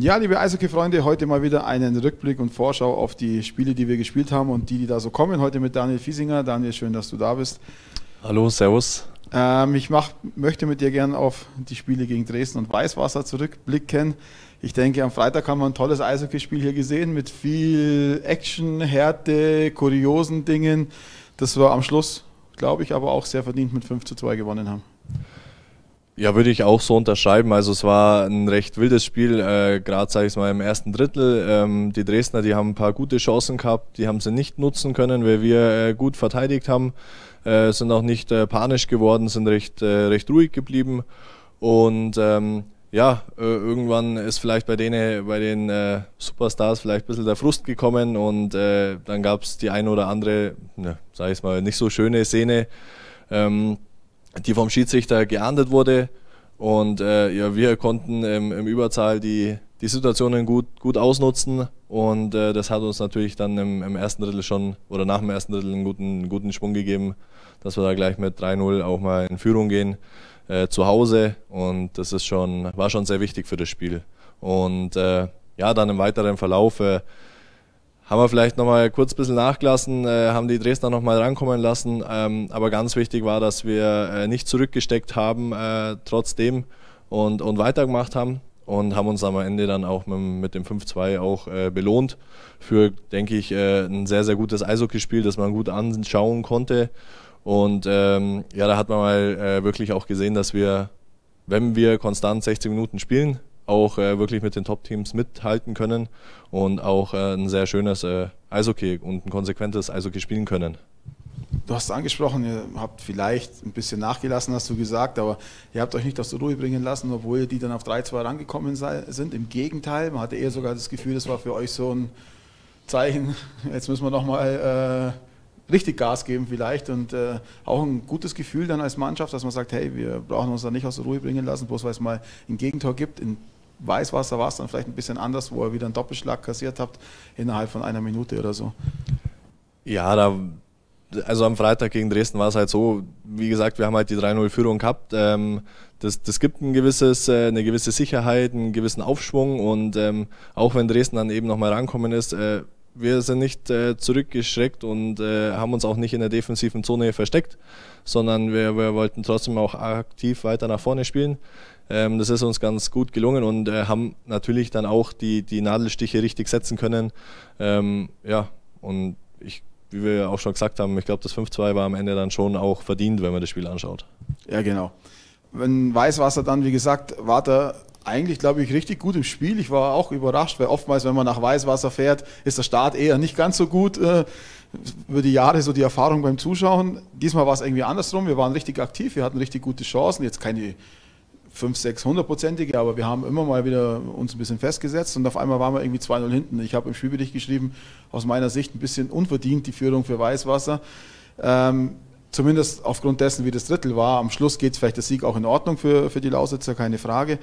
Ja, liebe Eishockey-Freunde, heute mal wieder einen Rückblick und Vorschau auf die Spiele, die wir gespielt haben und die, die da so kommen. Heute mit Daniel Fiesinger. Daniel, schön, dass du da bist. Hallo, Servus. Ähm, ich mach, möchte mit dir gerne auf die Spiele gegen Dresden und Weißwasser zurückblicken. Ich denke, am Freitag haben wir ein tolles Eishockeyspiel hier gesehen mit viel Action, Härte, kuriosen Dingen. Das war am Schluss, glaube ich, aber auch sehr verdient mit 5 zu 2 gewonnen haben. Ja, würde ich auch so unterschreiben. Also es war ein recht wildes Spiel, äh, gerade sage ich mal im ersten Drittel. Ähm, die Dresdner, die haben ein paar gute Chancen gehabt, die haben sie nicht nutzen können, weil wir äh, gut verteidigt haben, äh, sind auch nicht äh, panisch geworden, sind recht, äh, recht ruhig geblieben. Und ähm, ja, äh, irgendwann ist vielleicht bei denen, bei den Superstars vielleicht ein bisschen der Frust gekommen und dann gab es die eine oder andere, ne, sage ich mal, nicht so schöne Szene. Ähm, die vom Schiedsrichter geahndet wurde. Und äh, ja, wir konnten im, im, Überzahl die, die Situationen gut, gut ausnutzen. Und äh, das hat uns natürlich dann im, im, ersten Drittel schon oder nach dem ersten Drittel einen guten, guten Schwung gegeben, dass wir da gleich mit 3-0 auch mal in Führung gehen äh, zu Hause. Und das ist schon, war schon sehr wichtig für das Spiel. Und äh, ja, dann im weiteren Verlauf äh, haben wir vielleicht nochmal kurz ein bisschen nachgelassen, äh, haben die Dresdner nochmal rankommen lassen. Ähm, aber ganz wichtig war, dass wir äh, nicht zurückgesteckt haben äh, trotzdem und, und weitergemacht haben und haben uns am Ende dann auch mit, dem 5-2 auch äh, belohnt für, denke ich, äh, ein sehr, sehr gutes Eishockeyspiel, das man gut anschauen konnte. Und ähm, ja, da hat man mal äh, wirklich auch gesehen, dass wir, wenn wir konstant 60 Minuten spielen, auch äh, wirklich mit den Top-Teams mithalten können und auch äh, ein sehr schönes äh, Eishockey und ein konsequentes Eishockey spielen können. Du hast es angesprochen, ihr habt vielleicht ein bisschen nachgelassen, hast du gesagt, aber ihr habt euch nicht aus der Ruhe bringen lassen, obwohl die dann auf 3-2 rangekommen sind. Im Gegenteil, man hatte eher sogar das Gefühl, das war für euch so ein Zeichen, jetzt müssen wir nochmal äh, richtig Gas geben vielleicht und äh, auch ein gutes Gefühl dann als Mannschaft, dass man sagt, hey, wir brauchen uns da nicht aus der Ruhe bringen lassen, bloß weil es mal ein Gegentor gibt. In Weißwasser war es dann vielleicht ein bisschen anders, wo ihr wieder einen Doppelschlag kassiert habt innerhalb von einer Minute oder so. Ja, da, also am Freitag gegen Dresden war es halt so, wie gesagt, wir haben halt die 3-0-Führung gehabt. Ähm, das, das gibt ein gewisses, äh, eine gewisse Sicherheit, einen gewissen Aufschwung und ähm, auch wenn Dresden dann eben nochmal rankommen ist, äh, wir sind nicht äh, zurückgeschreckt und äh, haben uns auch nicht in der defensiven Zone versteckt, sondern wir, wir wollten trotzdem auch aktiv weiter nach vorne spielen. Ähm, das ist uns ganz gut gelungen und äh, haben natürlich dann auch die, die Nadelstiche richtig setzen können. Ähm, ja, und ich, wie wir auch schon gesagt haben, ich glaube, das 5-2 war am Ende dann schon auch verdient, wenn man das Spiel anschaut. Ja, genau. Wenn Weißwasser dann, wie gesagt, war da eigentlich, glaube ich, richtig gut im Spiel. Ich war auch überrascht, weil oftmals, wenn man nach Weißwasser fährt, ist der Start eher nicht ganz so gut. Äh, über die Jahre so die Erfahrung beim Zuschauen. Diesmal war es irgendwie andersrum. Wir waren richtig aktiv, wir hatten richtig gute Chancen. Jetzt keine 5, 6, 100-prozentige, aber wir haben immer mal wieder uns ein bisschen festgesetzt und auf einmal waren wir irgendwie 2-0 hinten. Ich habe im Spielbericht geschrieben, aus meiner Sicht ein bisschen unverdient die Führung für Weißwasser. Ähm, zumindest aufgrund dessen, wie das Drittel war. Am Schluss geht vielleicht der Sieg auch in Ordnung für, für die Lausitzer, keine Frage.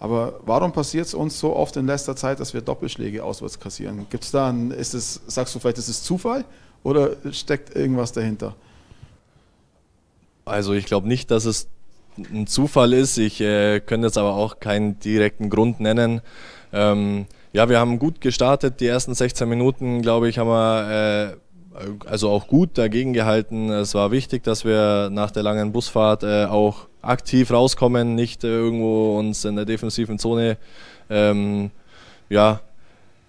Aber warum passiert es uns so oft in letzter Zeit, dass wir Doppelschläge auswärts kassieren? Gibt es da einen, ist es, sagst du vielleicht, ist es Zufall oder steckt irgendwas dahinter? Also ich glaube nicht, dass es ein Zufall ist. Ich äh, könnte jetzt aber auch keinen direkten Grund nennen. Ähm, ja, wir haben gut gestartet. Die ersten 16 Minuten, glaube ich, haben wir äh, also auch gut dagegen gehalten. Es war wichtig, dass wir nach der langen Busfahrt äh, auch aktiv rauskommen, nicht äh, irgendwo uns in der defensiven Zone ähm, ja,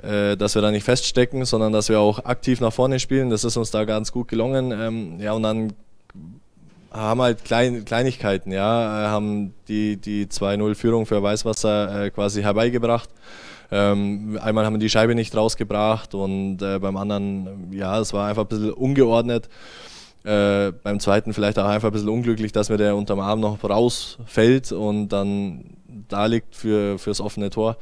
äh, dass wir da nicht feststecken, sondern dass wir auch aktiv nach vorne spielen. Das ist uns da ganz gut gelungen. Ähm, ja, und dann haben halt Klein, Kleinigkeiten, ja, äh, haben die, die 2-0-Führung für Weißwasser äh, quasi herbeigebracht. Ähm, einmal haben wir die Scheibe nicht rausgebracht und äh, beim anderen, ja, es war einfach ein bisschen ungeordnet. Äh, beim zweiten vielleicht auch einfach ein bisschen unglücklich, dass mir der unterm Arm noch rausfällt und dann da liegt für, fürs offene Tor.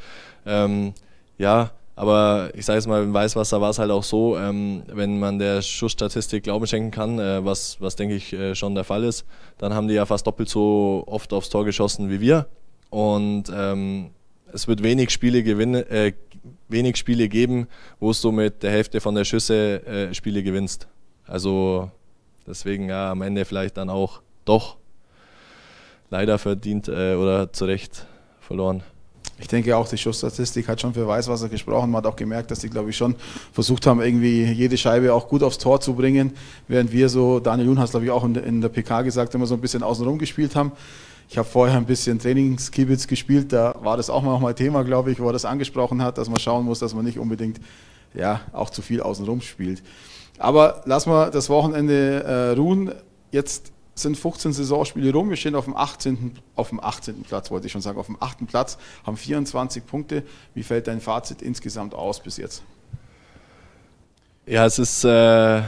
Ähm, ja, aber ich sage es mal, im Weißwasser war es halt auch so, ähm, wenn man der Schussstatistik Glauben schenken kann, äh, was, was denke ich äh, schon der Fall ist, dann haben die ja fast doppelt so oft aufs Tor geschossen wie wir. Und ähm, es wird wenig Spiele, gewinne, äh, wenig Spiele geben, wo du mit der Hälfte von der Schüsse äh, Spiele gewinnst. Also deswegen ja am Ende vielleicht dann auch doch leider verdient äh, oder zu Recht verloren. Ich denke auch, die Schussstatistik hat schon für Weißwasser gesprochen. Man hat auch gemerkt, dass die, glaube ich, schon versucht haben, irgendwie jede Scheibe auch gut aufs Tor zu bringen, während wir so, Daniel Jun hat es, glaube ich, auch in der PK gesagt, immer so ein bisschen außenrum gespielt haben. Ich habe vorher ein bisschen Trainingskibitz gespielt, da war das auch mal Thema, glaube ich, wo er das angesprochen hat, dass man schauen muss, dass man nicht unbedingt ja, auch zu viel außenrum spielt. Aber lassen wir das Wochenende äh, ruhen. Jetzt sind 15 Saisonspiele rum. Wir stehen auf dem 18. auf dem 18. Platz, wollte ich schon sagen, auf dem 8. Platz, haben 24 Punkte. Wie fällt dein Fazit insgesamt aus bis jetzt? Ja, es ist, äh, äh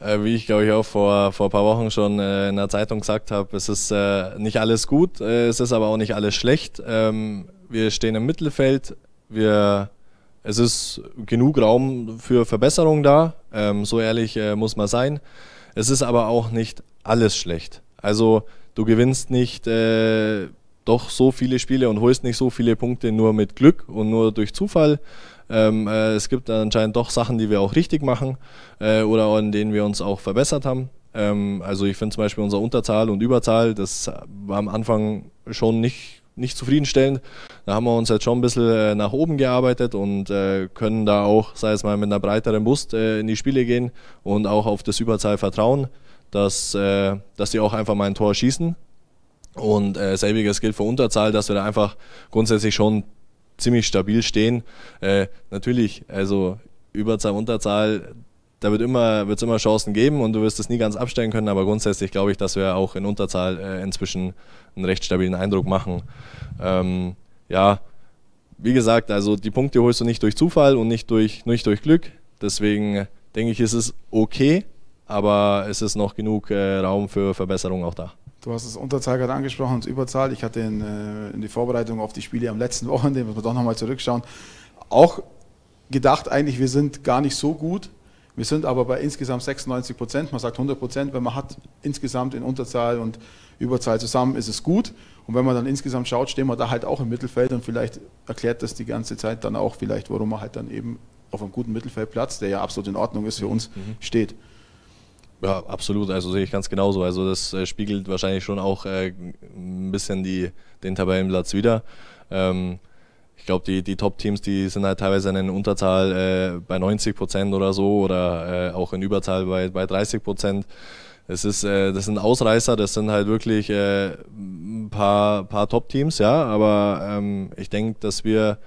wie ich glaube ich auch vor, vor ein paar Wochen schon äh, in der Zeitung gesagt habe, es ist äh, nicht alles gut, äh, es ist aber auch nicht alles schlecht. Ähm, wir stehen im Mittelfeld, wir, es ist genug Raum für Verbesserung da, ähm, so ehrlich äh, muss man sein. Es ist aber auch nicht alles schlecht. Also du gewinnst nicht äh, doch so viele Spiele und holst nicht so viele Punkte nur mit Glück und nur durch Zufall. Ähm, äh, es gibt anscheinend doch Sachen, die wir auch richtig machen äh, oder in denen wir uns auch verbessert haben. Ähm, also ich finde zum Beispiel unser Unterzahl und Überzahl, das war am Anfang schon nicht, nicht zufriedenstellend. Da haben wir uns jetzt schon ein bisschen äh, nach oben gearbeitet und äh, können da auch, sei es mal mit einer breiteren Brust, äh, in die Spiele gehen und auch auf das Überzahl vertrauen dass, dass die auch einfach mal ein Tor schießen. Und selbiges gilt für Unterzahl, dass wir da einfach grundsätzlich schon ziemlich stabil stehen. Natürlich, also Überzahl, Unterzahl, da wird wird's immer Chancen geben und du wirst es nie ganz abstellen können, aber grundsätzlich glaube ich, dass wir auch in Unterzahl äh, inzwischen einen recht stabilen Eindruck machen. Ähm, ja, wie gesagt, also die Punkte holst du nicht durch Zufall und nicht durch, nicht durch Glück. Deswegen denke ich, ist es okay, aber es ist noch genug äh, Raum für Verbesserung auch da. Du hast das Unterzahl gerade angesprochen, das Überzahl. Ich hatte in, äh, in die Vorbereitung auf die Spiele am letzten Wochenende, muss man doch nochmal zurückschauen, auch gedacht eigentlich, wir sind gar nicht so gut. Wir sind aber bei insgesamt 96 Prozent. Man sagt 100 Prozent, wenn man hat insgesamt in Unterzahl und Überzahl zusammen, ist es gut. Und wenn man dann insgesamt schaut, stehen wir da halt auch im Mittelfeld und vielleicht erklärt das die ganze Zeit dann auch vielleicht, warum man halt dann eben auf einem guten Mittelfeldplatz, der ja absolut in Ordnung ist für uns, mhm. steht. Ja, absolut. Also sehe ich ganz genauso. Also das äh, spiegelt wahrscheinlich schon auch äh, ein bisschen die, den Tabellenplatz wieder. Ähm, ich glaube, die, die Top-Teams, die sind halt teilweise in Unterzahl äh, bei 90 Prozent oder so oder äh, auch in Überzahl bei, bei 30 Prozent. Es ist, äh, das sind Ausreißer, das sind halt wirklich äh, ein paar, paar Top-Teams, ja. Aber ähm, ich denke, dass wir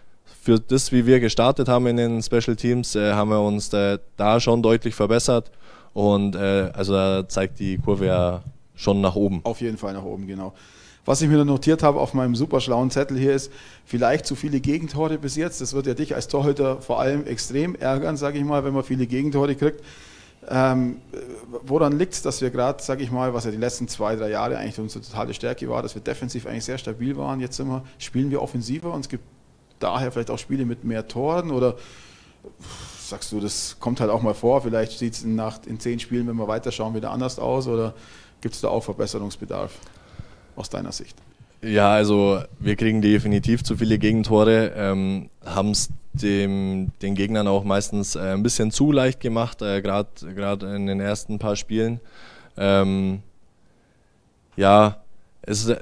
für das, wie wir gestartet haben in den Special Teams, haben wir uns da schon deutlich verbessert. Und äh, also da zeigt die Kurve ja schon nach oben. Auf jeden Fall nach oben, genau. Was ich mir notiert habe auf meinem super schlauen Zettel hier ist, vielleicht zu viele Gegentore bis jetzt. Das wird ja dich als Torhüter vor allem extrem ärgern, sage ich mal, wenn man viele Gegentore kriegt. Ähm, woran liegt es, dass wir gerade, sage ich mal, was ja die letzten zwei, drei Jahre eigentlich unsere totale Stärke war, dass wir defensiv eigentlich sehr stabil waren. Jetzt wir, spielen wir offensiver und es gibt daher vielleicht auch Spiele mit mehr Toren oder sagst du, das kommt halt auch mal vor, vielleicht sieht es in, in zehn Spielen, wenn wir weiterschauen, wieder anders aus oder gibt es da auch Verbesserungsbedarf aus deiner Sicht? Ja, also wir kriegen definitiv zu viele Gegentore, ähm, haben es den Gegnern auch meistens äh, ein bisschen zu leicht gemacht, äh, gerade in den ersten paar Spielen. Ähm, ja, es ist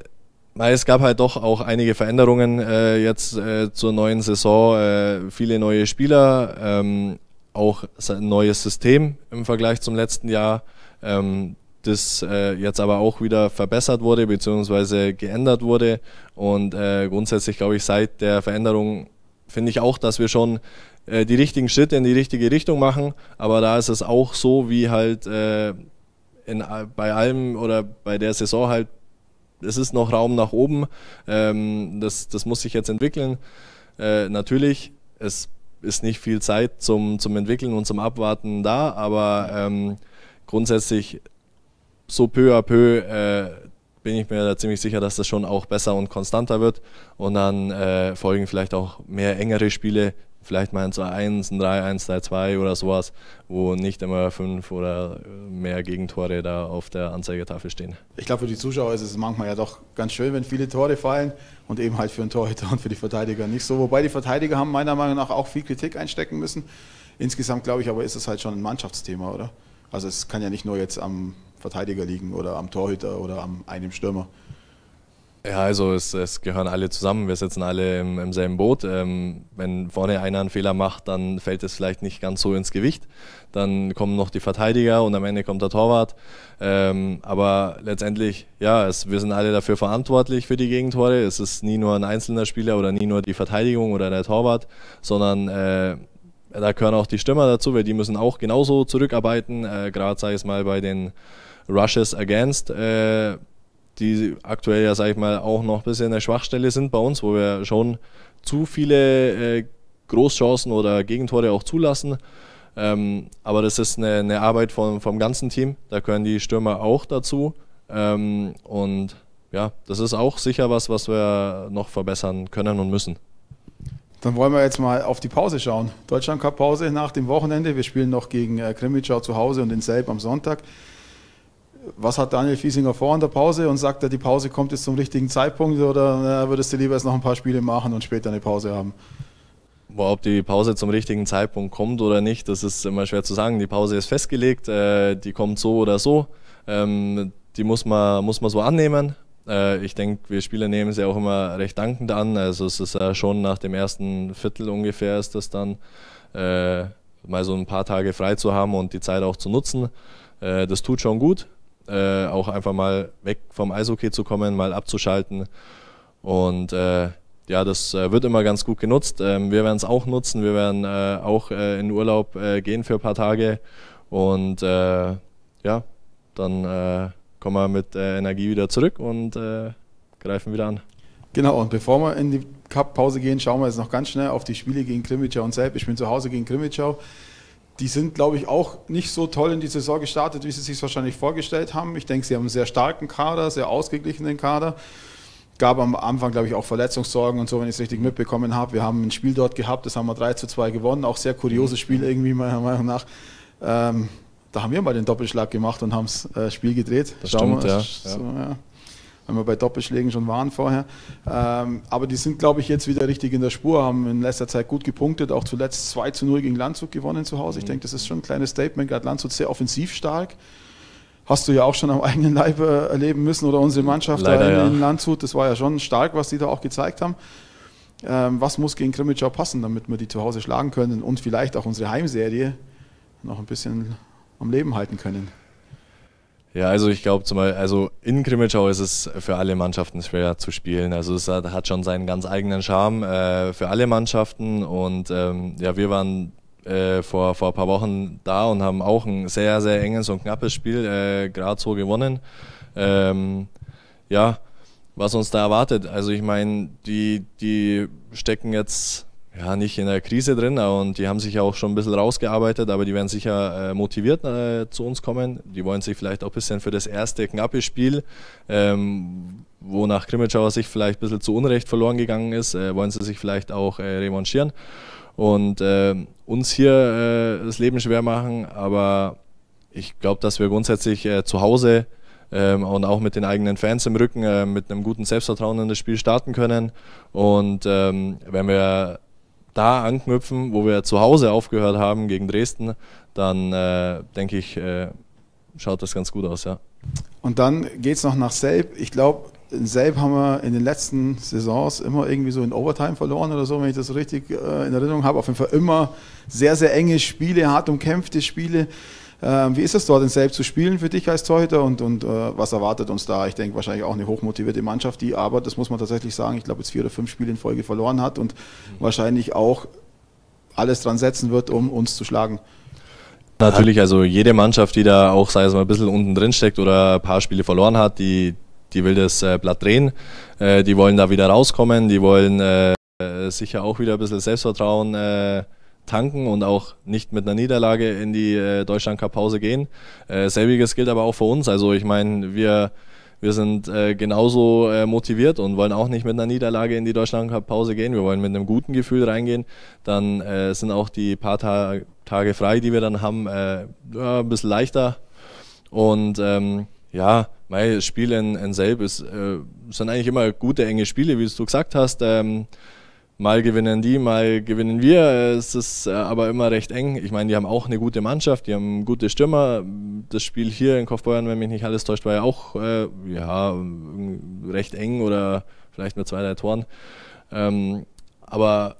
es gab halt doch auch einige Veränderungen äh, jetzt äh, zur neuen Saison. Äh, viele neue Spieler, ähm, auch ein neues System im Vergleich zum letzten Jahr, ähm, das äh, jetzt aber auch wieder verbessert wurde bzw. geändert wurde. Und äh, grundsätzlich glaube ich, seit der Veränderung finde ich auch, dass wir schon äh, die richtigen Schritte in die richtige Richtung machen. Aber da ist es auch so, wie halt in, bei allem oder bei der Saison halt es ist noch Raum nach oben. Ähm, das, das muss sich jetzt entwickeln. Äh, natürlich, es ist nicht viel Zeit zum, zum Entwickeln und zum Abwarten da, aber ähm, grundsätzlich so peu à peu äh, bin ich mir da ziemlich sicher, dass das schon auch besser und konstanter wird und dann äh, folgen vielleicht auch mehr engere Spiele, vielleicht mal ein 2-1, ein 3-1, 3-2 oder sowas, wo nicht immer fünf oder mehr Gegentore da auf der Anzeigetafel stehen. Ich glaube, für die Zuschauer ist es manchmal ja doch ganz schön, wenn viele Tore fallen und eben halt für einen Torhüter und für die Verteidiger nicht so. Wobei die Verteidiger haben meiner Meinung nach auch viel Kritik einstecken müssen. Insgesamt glaube ich aber, ist es halt schon ein Mannschaftsthema, oder? Also es kann ja nicht nur jetzt am Verteidiger liegen oder am Torhüter oder am einem Stürmer. Ja, also es, es, gehören alle zusammen, wir sitzen alle im, im selben Boot. Ähm, wenn vorne einer einen Fehler macht, dann fällt es vielleicht nicht ganz so ins Gewicht. Dann kommen noch die Verteidiger und am Ende kommt der Torwart. Ähm, aber letztendlich, ja, es, wir sind alle dafür verantwortlich für die Gegentore. Es ist nie nur ein einzelner Spieler oder nie nur die Verteidigung oder der Torwart, sondern äh, da gehören auch die Stürmer dazu, weil die müssen auch genauso zurückarbeiten. Äh, Gerade sei es mal bei den Rushes Against. Äh, die aktuell ja, sage ich mal, auch noch ein bisschen eine Schwachstelle sind bei uns, wo wir schon zu viele äh, Großchancen oder Gegentore auch zulassen. Ähm, aber das ist eine, eine Arbeit von, vom ganzen Team. Da gehören die Stürmer auch dazu. Ähm, und ja, das ist auch sicher was, was wir noch verbessern können und müssen. Dann wollen wir jetzt mal auf die Pause schauen. Deutschland Cup Pause nach dem Wochenende. Wir spielen noch gegen äh, Krimitschau zu Hause und in Selb am Sonntag was hat Daniel Fiesinger vor in der Pause und sagt er, die Pause kommt jetzt zum richtigen Zeitpunkt oder äh, würdest du lieber jetzt noch ein paar Spiele machen und später eine Pause haben? Boah, ob die Pause zum richtigen Zeitpunkt kommt oder nicht, das ist immer schwer zu sagen. Die Pause ist festgelegt, äh, die kommt so oder so. Ähm, die muss man, muss man so annehmen. Äh, ich denke, wir Spieler nehmen sie auch immer recht dankend an. Also es ist ja schon nach dem ersten Viertel ungefähr ist das dann, äh, mal so ein paar Tage frei zu haben und die Zeit auch zu nutzen. Äh, das tut schon gut äh, auch einfach mal weg vom Eishockey zu kommen, mal abzuschalten. Und äh, ja, das äh, wird immer ganz gut genutzt. Ähm, wir werden es auch nutzen. Wir werden äh, auch äh, in Urlaub äh, gehen für ein paar Tage. Und ja, dann kommen wir mit Energie wieder zurück und greifen wieder an. Genau, und bevor wir in die Cup-Pause gehen, schauen wir jetzt noch ganz schnell auf die Spiele gegen Krimitschau und Selb. Ich bin zu Hause gegen Krimitschau die sind, glaube ich, auch nicht so toll in die Saison gestartet, wie sie sich wahrscheinlich vorgestellt haben. Ich denke, sie haben einen sehr starken Kader, sehr ausgeglichenen Kader. Gab am Anfang, glaube ich, auch Verletzungssorgen und so, wenn ich es richtig mitbekommen habe. Wir haben ein Spiel dort gehabt, das haben wir 3 zu 2 gewonnen. Auch sehr kurioses Spiel irgendwie, meiner Meinung nach. Ähm, da haben wir mal den Doppelschlag gemacht und haben das äh, Spiel gedreht. Das Schauen stimmt, wir, ja. So, ja wenn wir bei Doppelschlägen schon waren vorher. Ähm, aber die sind, glaube ich, jetzt wieder richtig in der Spur, haben in letzter Zeit gut gepunktet, auch zuletzt 2 zu 0 gegen Landshut gewonnen zu Hause. Ich denke, das ist schon ein kleines Statement, gerade Landshut sehr offensiv stark. Hast du ja auch schon am eigenen Leib äh, erleben müssen oder unsere Mannschaft Leider, da in, in, Landshut, das war ja schon stark, was die da auch gezeigt haben. Ähm, was muss gegen Krimitschau passen, damit wir die zu Hause schlagen können und vielleicht auch unsere Heimserie noch ein bisschen am Leben halten können? Ja, also ich glaube, also in Krimitschau ist es für alle Mannschaften schwer zu spielen. Also es hat, schon seinen ganz eigenen Charme äh, für alle Mannschaften. Und ähm, ja, wir waren äh, vor, vor ein paar Wochen da und haben auch ein sehr, sehr enges und knappes Spiel äh, gerade so gewonnen. Ähm, ja, was uns da erwartet. Also ich meine, die, die stecken jetzt ja, nicht in der Krise drin und die haben sich auch schon ein bisschen rausgearbeitet, aber die werden sicher äh, motiviert äh, zu uns kommen. Die wollen sich vielleicht auch ein bisschen für das erste knappe Spiel, ähm, wo nach Krimitschauer sich vielleicht ein bisschen zu Unrecht verloren gegangen ist, äh, wollen sie sich vielleicht auch äh, revanchieren und äh, uns hier äh, das Leben schwer machen, aber ich glaube, dass wir grundsätzlich zu Hause ähm, und auch mit den eigenen Fans im Rücken äh, mit einem guten Selbstvertrauen in das Spiel starten können. Und ähm, wenn wir da anknüpfen, wo wir zu Hause aufgehört haben gegen Dresden, dann äh, denke ich, äh, schaut das ganz gut aus, ja. Und dann geht es noch nach Selb. Ich glaube, in Selb haben wir in den letzten Saisons immer irgendwie so in Overtime verloren oder so, wenn ich das so richtig äh, in Erinnerung habe. Auf jeden Fall immer sehr, sehr enge Spiele, hart umkämpfte Spiele. Ähm, wie ist es dort in Selb zu spielen für dich als Torhüter und, und äh, was erwartet uns da? Ich denke wahrscheinlich auch eine hochmotivierte Mannschaft, die aber, das muss man tatsächlich sagen, ich glaube jetzt vier oder fünf Spiele in Folge verloren hat und mhm. wahrscheinlich auch alles dran setzen wird, um uns zu schlagen. Natürlich, also jede Mannschaft, die da auch, sei es mal, ein bisschen unten drin steckt oder ein paar Spiele verloren hat, die, die will das äh, Blatt drehen. Äh, die wollen da wieder rauskommen, die wollen sicher auch wieder ein bisschen Selbstvertrauen tanken und auch nicht mit einer Niederlage in die äh, Deutschland Cup Pause gehen. Äh, selbiges gilt aber auch für uns. Also ich meine, wir wir sind äh, genauso äh, motiviert und wollen auch nicht mit einer Niederlage in die Deutschland Cup Pause gehen. Wir wollen mit einem guten Gefühl reingehen. Dann äh, sind auch die paar Ta Tage frei, die wir dann haben, äh, ja, ein bisschen leichter. Und ähm, ja, mein Spiel in, in Selb ist, äh, sind eigentlich immer gute, enge Spiele, wie du gesagt hast. Ähm, Mal gewinnen die, mal gewinnen wir. Es ist äh, aber immer recht eng. Ich meine, die haben auch eine gute Mannschaft, die haben gute Stürmer. Das Spiel hier in Kaufbeuern, wenn mich nicht alles täuscht, war ja auch äh, ja, recht eng oder vielleicht mit zwei, drei Toren. Ähm, aber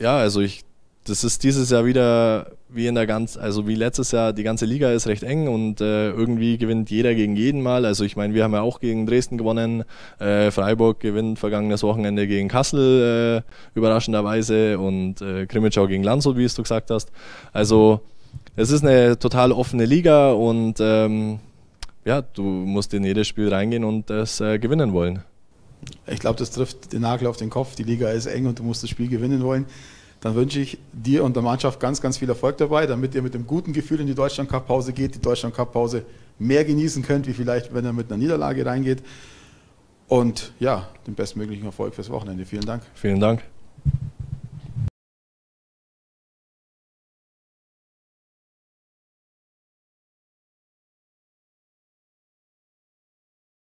ja, also ich das ist dieses Jahr wieder wie in der ganz, also wie letztes Jahr, die ganze Liga ist recht eng und äh, irgendwie gewinnt jeder gegen jeden mal. Also ich meine, wir haben ja auch gegen Dresden gewonnen, äh, Freiburg gewinnt vergangenes Wochenende gegen Kassel äh, überraschenderweise und äh, Krimitschau gegen Landshut, wie es du gesagt hast. Also es ist eine total offene Liga und ähm, ja, du musst in jedes Spiel reingehen und es äh, gewinnen wollen. Ich glaube, das trifft den Nagel auf den Kopf. Die Liga ist eng und du musst das Spiel gewinnen wollen dann wünsche ich dir und der Mannschaft ganz, ganz viel Erfolg dabei, damit ihr mit dem guten Gefühl in die Deutschland Cup Pause geht, die Deutschland Cup Pause mehr genießen könnt, wie vielleicht, wenn ihr mit einer Niederlage reingeht. Und ja, den bestmöglichen Erfolg fürs Wochenende. Vielen Dank. Vielen Dank.